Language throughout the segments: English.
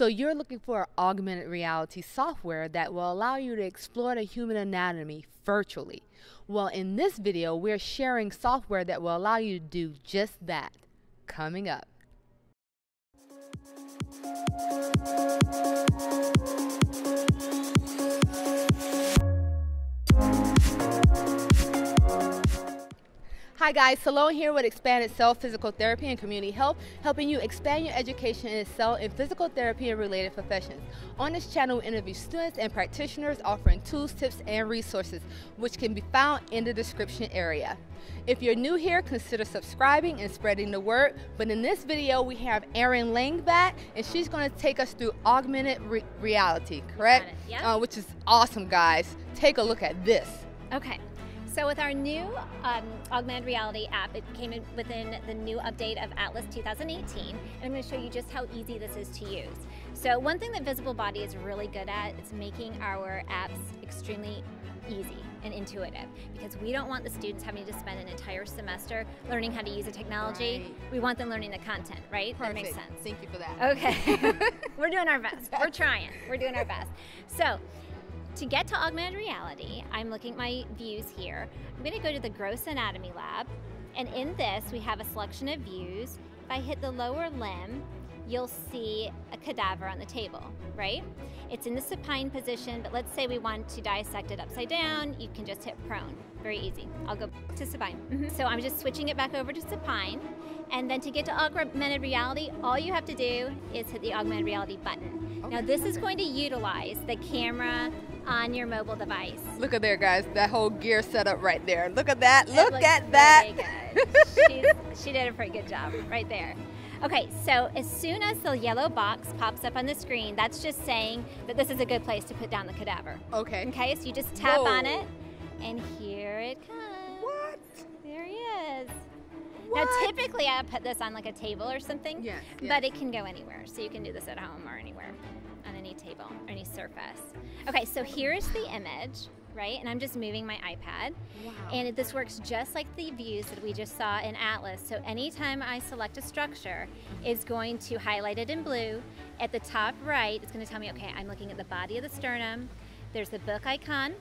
So you're looking for augmented reality software that will allow you to explore the human anatomy virtually. Well, in this video, we're sharing software that will allow you to do just that. Coming up. Hi guys, Salone here with Expand Excel Physical Therapy and Community Health, helping you expand your education in cell and physical therapy and related professions. On this channel, we interview students and practitioners offering tools, tips, and resources, which can be found in the description area. If you're new here, consider subscribing and spreading the word. But in this video, we have Erin Lang back, and she's going to take us through augmented re reality, correct? Yep. Uh, which is awesome, guys. Take a look at this. Okay. So with our new um, augmented reality app, it came in within the new update of Atlas 2018, and I'm going to show you just how easy this is to use. So one thing that Visible Body is really good at is making our apps extremely easy and intuitive because we don't want the students having to spend an entire semester learning how to use a technology. Right. We want them learning the content, right? Perfect. That makes sense. Thank you for that. Okay. We're doing our best. We're trying. We're doing our best. So, to get to augmented reality, I'm looking at my views here. I'm going to go to the Gross Anatomy Lab, and in this, we have a selection of views. If I hit the lower limb, you'll see a cadaver on the table, right? It's in the supine position, but let's say we want to dissect it upside down, you can just hit prone. Very easy. I'll go to supine. Mhm. So I'm just switching it back over to supine. And then to get to augmented reality, all you have to do is hit the augmented reality button. Now this is going to utilize the camera on your mobile device. Look at there, guys. That whole gear setup right there. Look at that. It Look at that. She did a pretty good job right there. Okay, so as soon as the yellow box pops up on the screen, that's just saying that this is a good place to put down the cadaver. okay. Okay, so you just tap on it, and here it comes. What? There he is. What? Now, typically, I put this on like a table or something, Yes, but yes. it can go anywhere. So you can do this at home or anywhere, on any table or any surface. Okay, so here's the image, right? And I'm just moving my iPad. Wow. And this works just like the views that we just saw in Atlas. So anytime I select a structure, it's going to highlight it in blue. At the top right, it's going to tell me, okay, I'm looking at the body of the sternum. There's the book icon.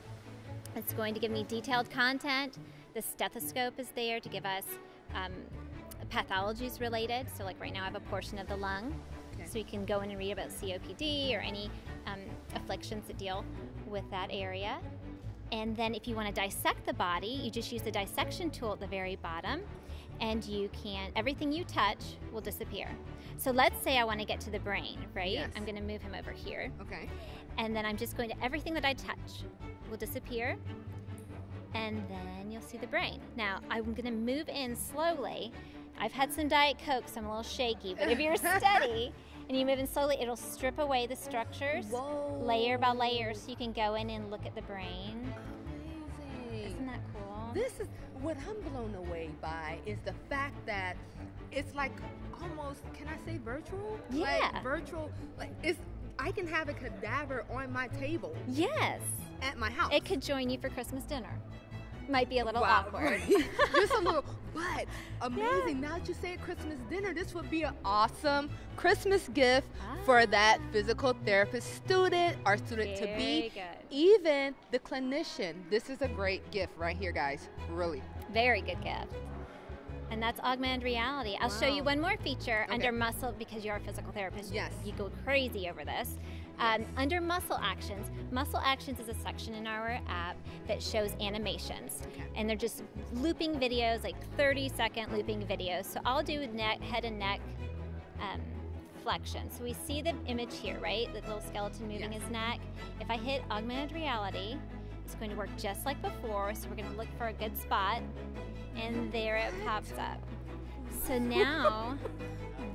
It's going to give me detailed content. The stethoscope is there to give us um, pathologies related. So like right now I have a portion of the lung. Okay. So you can go in and read about COPD or any um, afflictions that deal with that area. And then if you want to dissect the body, you just use the dissection tool at the very bottom and you can, everything you touch will disappear. So let's say I want to get to the brain, right? Yes. I'm going to move him over here. Okay. And then I'm just going to, everything that I touch will disappear. And then you'll see the brain. Now, I'm going to move in slowly. I've had some Diet Coke, so I'm a little shaky. But if you're steady and you move in slowly, it'll strip away the structures Whoa. layer by layer so you can go in and look at the brain. Amazing. Isn't that cool? This is what I'm blown away by is the fact that it's like almost can I say virtual? Yeah. Like virtual like it's I can have a cadaver on my table yes. at my house. It could join you for Christmas dinner. Might be a little Wow. awkward. Just a little, but amazing. Now that you say Christmas dinner, this would be an awesome Christmas gift for ah. that physical therapist student our student to be. Good. Even the clinician. This is a great gift right here, guys. Really. Very good gift. And that's augmented reality. I'll show you one more feature Okay. under muscle because you're a physical therapist. Yes. You go crazy over this. Um, under muscle actions, muscle actions is a section in our app that shows animations. Okay. And they're just looping videos, like 30 second looping videos. So I'll do neck, head and neck um, flexion. So we see the image here, right? The little skeleton moving Yes. his neck. If I hit augmented reality, it's going to work just like before. So we're going to look for a good spot, and there it pops up. So now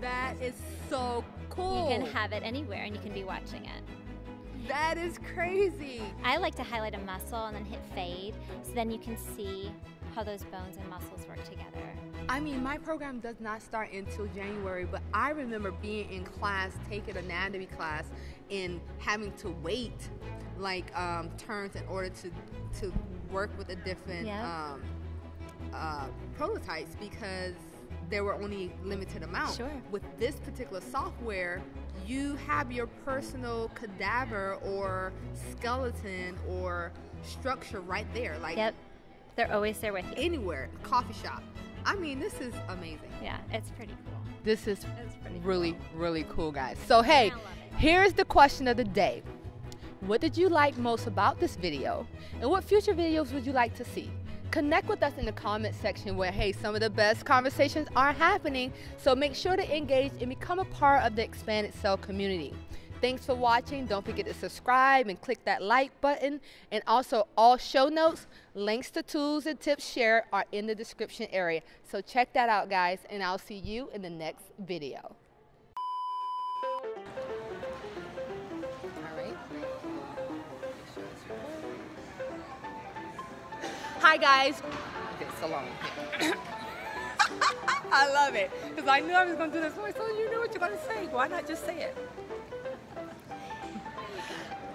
That is so cool. you can have it anywhere and you can be watching it. That is crazy. I like to highlight a muscle and then hit fade so then you can see how those bones and muscles work together. I mean, my program does not start until January, but I remember being in class, taking anatomy class, and having to wait like um, turns in order to to work with the different Yeah. um, uh, prototypes because there were only limited amount. Sure. With this particular software, you have your personal cadaver or skeleton or structure right there. Like Yep. They're always there with you. anywhere, coffee shop. I mean, this is amazing. Yeah, it's pretty cool. This is really, cool. really cool, guys. So, hey, I love it. here's the question of the day What did you like most about this video? And what future videos would you like to see? Connect with us in the comment section where, hey, some of the best conversations are happening. So make sure to engage and become a part of the Expand Excel community. Thanks for watching. Don't forget to subscribe and click that like button. And also, all show notes, links to tools and tips shared are in the description area. So check that out, guys, and I'll see you in the next video. Hi, guys. Long. I love it because I knew I was going to do this voice, so you know what you're going to say. Why not just say it?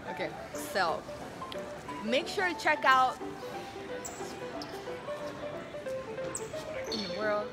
Okay, so make sure to check out in the world